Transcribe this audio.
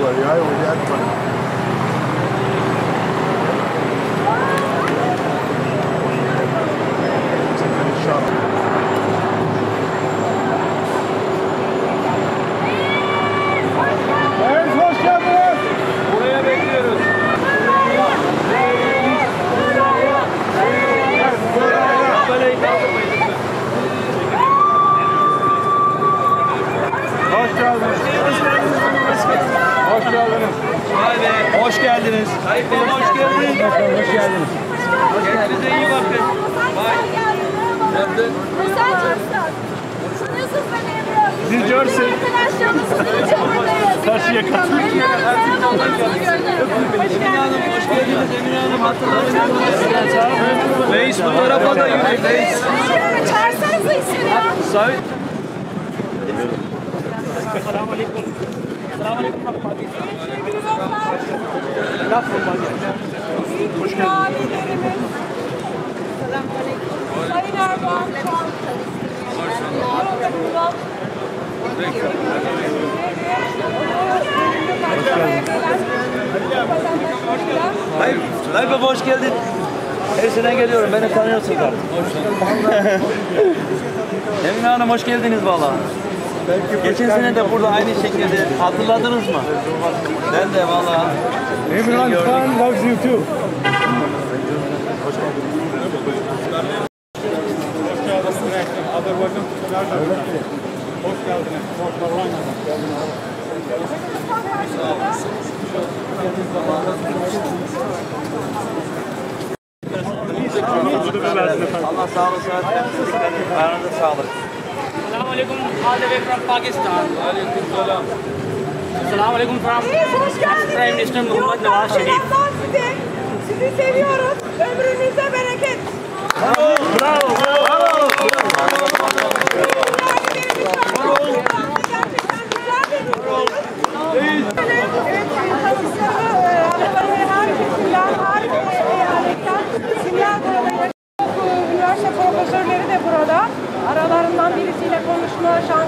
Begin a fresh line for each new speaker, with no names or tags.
Well, I always had money. Tayyip Bey hoş geldiniz.
Hoş geldiniz.
Kendinize iyi bakın.
Emre.
Biz Jersey. Karşıya kaç.
Emine Hanım. Hoş geldiniz.
hoş geldiniz. Emine Hanım hatırladınız. Reis bu tarafa da yürü. Reis.
Çağırsanıza ismini ya.
Say.
Hoş geldiniz. Sayın Erdoğan Anadolu'da
Tayyip, Tayyip Baba hoş geldin. Her sene geliyorum. Beni tanıyorsunuz artık. Emine Hanım hoş geldiniz valla. Geçen sene de burada aynı şekilde hatırladınız mı? Ben de valla.
Everyone fan loves you too.
Allah sağlık sıhhat versin. Sağlık.
Assalamu alaikum all the way from Pakistan. Assalamu alaikum from Prime Minister Muhammad Nawaz Sharif.
Selamlar size. Sizi seviyoruz. Ömrünüze bereket.
Bravo. Oh. Jean.